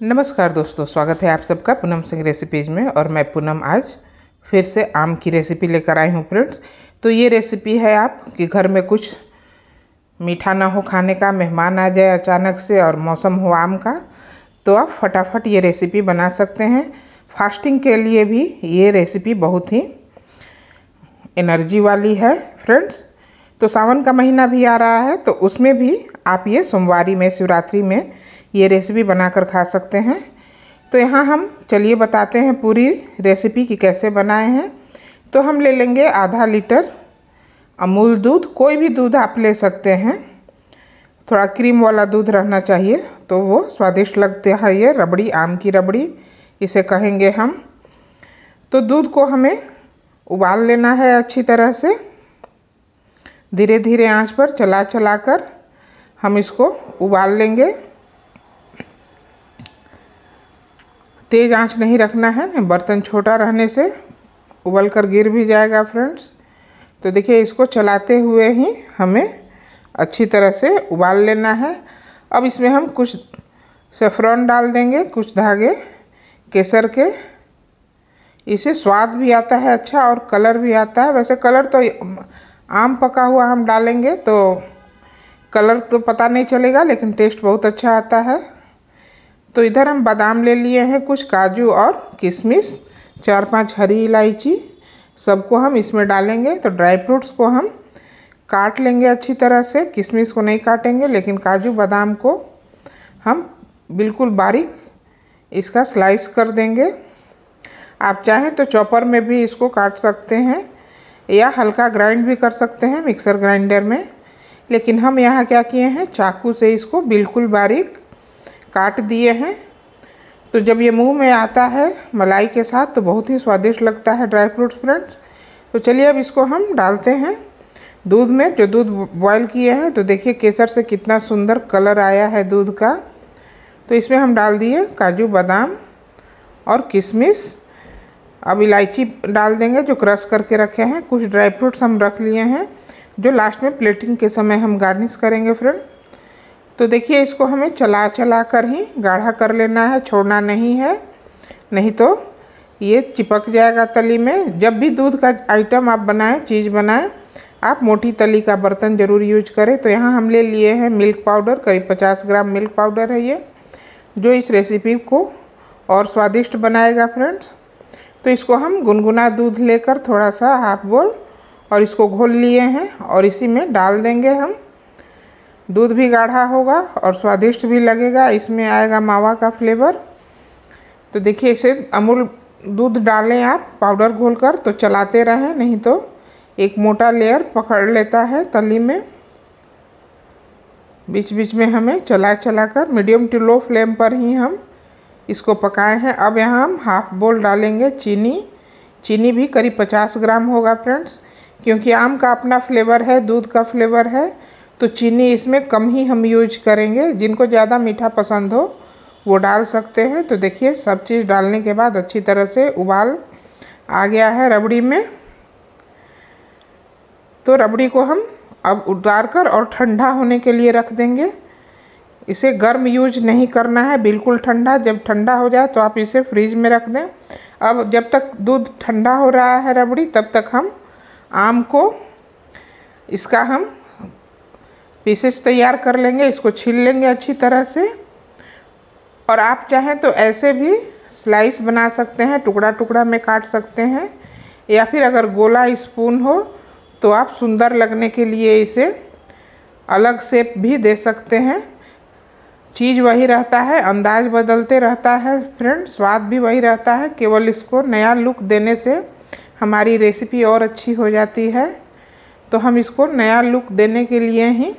नमस्कार दोस्तों, स्वागत है आप सबका पूनम सिंह रेसिपीज़ में और मैं पूनम आज फिर से आम की रेसिपी लेकर आई हूँ फ्रेंड्स तो ये रेसिपी है आप कि घर में कुछ मीठा ना हो खाने का, मेहमान आ जाए अचानक से और मौसम हो आम का तो आप फटाफट ये रेसिपी बना सकते हैं। फास्टिंग के लिए भी ये रेसिपी बहुत ही एनर्जी वाली है फ्रेंड्स तो सावन का महीना भी आ रहा है तो उसमें भी आप ये सोमवारी में, शिवरात्रि में ये रेसिपी बनाकर खा सकते हैं। तो यहाँ हम चलिए बताते हैं पूरी रेसिपी की कैसे बनाए हैं। तो हम ले लेंगे आधा लीटर अमूल दूध, कोई भी दूध आप ले सकते हैं। थोड़ा क्रीम वाला दूध रहना चाहिए तो वो स्वादिष्ट लगते हैं ये, रबड़ी, आम की रबड़ी, इसे कहेंगे हम। तो दूध को हमें उबाल लेना है अच्छी तरह से। धीरे धीरे आँच पर चला चला कर हम इसको उबाल लेंगे। तेज़ आँच नहीं रखना है बर्तन छोटा रहने से उबल कर गिर भी जाएगा फ्रेंड्स। तो देखिए, इसको चलाते हुए ही हमें अच्छी तरह से उबाल लेना है। अब इसमें हम कुछ सेफ्रॉन डाल देंगे, कुछ धागे, केसर के। इसे स्वाद भी आता है अच्छा और कलर भी आता है। वैसे कलर तो आम पका हुआ हम डालेंगे तो कलर तो पता नहीं चलेगा, लेकिन टेस्ट बहुत अच्छा आता है। तो इधर हम बादाम ले लिए हैं, कुछ काजू और किशमिश, चार पाँच हरी इलायची, सबको हम इसमें डालेंगे। तो ड्राई फ्रूट्स को हम काट लेंगे अच्छी तरह से, किशमिश को नहीं काटेंगे, लेकिन काजू बादाम को हम बिल्कुल बारीक इसका स्लाइस कर देंगे। आप चाहें तो चॉपर में भी इसको काट सकते हैं। या हल्का ग्राइंड भी कर सकते हैं मिक्सर ग्राइंडर में। लेकिन हम यहाँ क्या किए हैं? चाकू से इसको बिल्कुल बारीक काट दिए हैं। तो जब ये मुँह में आता है मलाई के साथ तो बहुत ही स्वादिष्ट लगता है ड्राई फ्रूट्स फ्रेंड्स तो चलिए अब इसको हम डालते हैं। दूध में जो दूध बॉयल किए हैं तो देखिए केसर से कितना सुंदर कलर आया है दूध का। तो इसमें हम डाल दिए काजू बादाम और किशमिश। अब इलायची डाल देंगे जो क्रश करके रखे हैं। कुछ ड्राई फ्रूट्स हम रख लिए हैं, जो लास्ट में प्लेटिंग के समय हम गार्निश करेंगे फ्रेंड। तो देखिए, इसको हमें चला चला कर ही गाढ़ा कर लेना है, छोड़ना नहीं है। नहीं तो ये चिपक जाएगा तली में। जब भी दूध का आइटम आप बनाएँ, चीज़ बनाएँ, आप मोटी तली का बर्तन ज़रूर यूज़ करें। तो यहाँ हम ले लिए हैं मिल्क पाउडर, करीब पचास ग्राम मिल्क पाउडर है ये, जो इस रेसिपी को और स्वादिष्ट बनाएगा फ्रेंड्स। तो इसको हम गुनगुना दूध लेकर थोड़ा सा हाफ़ बोल और इसको घोल लिए हैं और इसी में डाल देंगे हम। दूध भी गाढ़ा होगा और स्वादिष्ट भी लगेगा। इसमें आएगा मावा का फ्लेवर। तो देखिए, इसे अमूल दूध डालें आप पाउडर घोल कर तो चलाते रहें, नहीं तो एक मोटा लेयर पकड़ लेता है तली में। बीच बीच में हमें चला चला कर मीडियम टू लो फ्लेम पर ही हम इसको पकाए हैं। अब यहाँ हम हाफ़ बोल डालेंगे चीनी। चीनी भी करीब पचास ग्राम होगा फ्रेंड्स क्योंकि आम का अपना फ्लेवर है, दूध का फ्लेवर है। तो चीनी इसमें कम ही हम यूज़ करेंगे। जिनको ज़्यादा मीठा पसंद हो, वो डाल सकते हैं। तो देखिए, सब चीज़ डालने के बाद अच्छी तरह से उबाल आ गया है रबड़ी में। तो रबड़ी को हम अब उतार कर और ठंडा होने के लिए रख देंगे। इसे गर्म यूज़ नहीं करना है, बिल्कुल ठंडा। जब ठंडा हो जाए तो आप इसे फ्रीज में रख दें। अब जब तक दूध ठंडा हो रहा है रबड़ी, तब तक हम आम को इसका हम पीसेस तैयार कर लेंगे, इसको छील लेंगे अच्छी तरह से। और आप चाहें तो ऐसे भी स्लाइस बना सकते हैं टुकड़ा टुकड़ा में काट सकते हैं। या फिर अगर गोला स्पून हो तो आप सुंदर लगने के लिए इसे अलग शेप भी दे सकते हैं। चीज़ वही रहता है, अंदाज बदलते रहता है। फ्रेंड स्वाद भी वही रहता है, केवल इसको नया लुक देने से हमारी रेसिपी और अच्छी हो जाती है। तो हम इसको नया लुक देने के लिए ही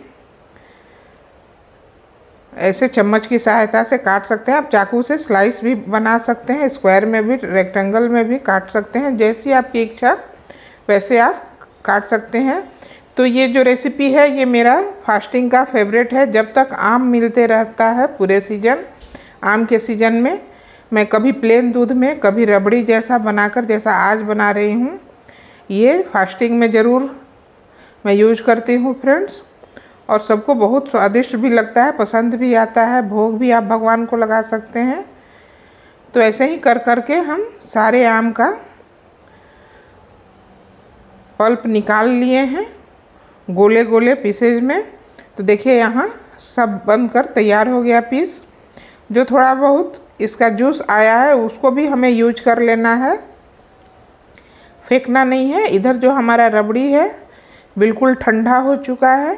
ऐसे चम्मच की सहायता से काट सकते हैं। आप चाकू से स्लाइस भी बना सकते हैं, स्क्वायर में भी, रेक्टेंगल में भी काट सकते हैं। जैसी आपकी इच्छा, वैसे आप काट सकते हैं। तो ये जो रेसिपी है, ये मेरा फास्टिंग का फेवरेट है। जब तक आम मिलते रहता है पूरे सीज़न आम के सीज़न में, मैं कभी प्लेन दूध में, कभी रबड़ी जैसा बनाकर, जैसा आज बना रही हूँ, ये फास्टिंग में ज़रूर मैं यूज़ करती हूँ फ्रेंड्स और सबको बहुत स्वादिष्ट भी लगता है, पसंद भी आता है, भोग भी आप भगवान को लगा सकते हैं। तो ऐसे ही कर कर के हम सारे आम का पल्प निकाल लिए हैं। गोले गोले पीसेज में। तो देखिए यहाँ सब बन कर तैयार हो गया पीस जो थोड़ा बहुत इसका जूस आया है, उसको भी हमें यूज़ कर लेना है। फेंकना नहीं है। इधर जो हमारा रबड़ी है, बिल्कुल ठंडा हो चुका है।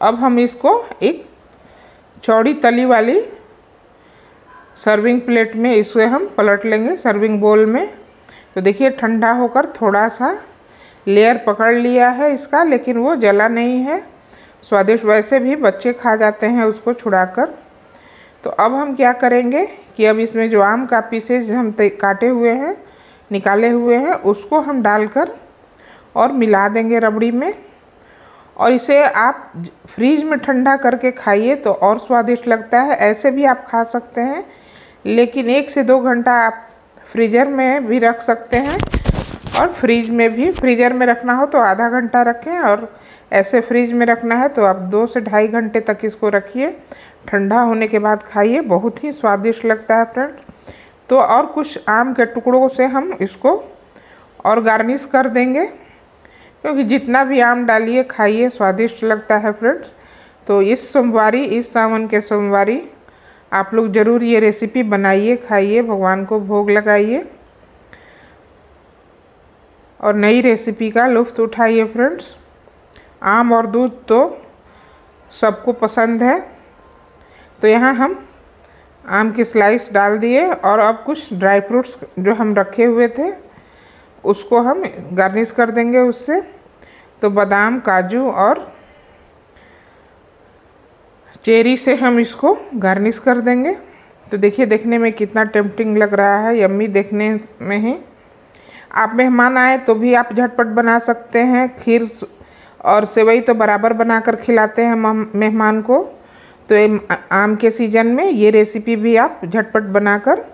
अब हम इसको एक चौड़ी तली वाली सर्विंग प्लेट में इसे हम पलट लेंगे सर्विंग बोल में। तो देखिए ठंडा होकर थोड़ा सा लेयर पकड़ लिया है इसका, लेकिन वो जला नहीं है। स्वादिष्ट वैसे भी बच्चे खा जाते हैं उसको छुड़ाकर। तो अब हम क्या करेंगे कि अब इसमें जो आम का पीसेज हम काटे हुए हैं, निकाले हुए हैं, उसको हम डालकर और मिला देंगे रबड़ी में। और इसे आप फ्रीज में ठंडा करके खाइए तो और स्वादिष्ट लगता है, ऐसे भी आप खा सकते हैं। लेकिन एक से दो घंटा आप फ्रीज़र में भी रख सकते हैं। और फ्रीज में भी, फ्रीज़र में रखना हो तो आधा घंटा रखें और ऐसे फ्रीज में रखना है तो आप दो से ढाई घंटे तक इसको रखिए। ठंडा होने के बाद खाइए, बहुत ही स्वादिष्ट लगता है फ्रेंड्स। तो और कुछ आम के टुकड़ों से हम इसको और गार्निश कर देंगे। क्योंकि जितना भी आम डालिए, खाइए, स्वादिष्ट लगता है फ्रेंड्स। तो इस सोमवारी, इस सावन के सोमवारी आप लोग ज़रूर ये रेसिपी बनाइए, खाइए, भगवान को भोग लगाइए। और नई रेसिपी का लुफ्त उठाइए फ्रेंड्स आम और दूध तो सबको पसंद है। तो यहाँ हम आम की स्लाइस डाल दिए और अब कुछ ड्राई फ्रूट्स जो हम रखे हुए थे, उसको हम गार्निश कर देंगे उससे। तो बादाम, काजू और चेरी से हम इसको गार्निश कर देंगे। तो देखिए, देखने में कितना टेम्पटिंग लग रहा है, यम्मी देखने में ही। आप मेहमान आए तो भी आप झटपट बना सकते हैं, खीर और सेवई तो बराबर बनाकर खिलाते हैं मेहमान को। तो आम के सीज़न में ये रेसिपी भी आप झटपट बनाकर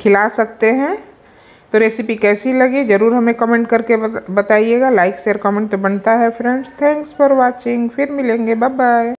खिला सकते हैं। तो रेसिपी कैसी लगी ज़रूर हमें कमेंट करके बताइएगा। लाइक, शेयर, कमेंट तो बनता है फ्रेंड्स। Thanks for watching. फिर मिलेंगे। Bye bye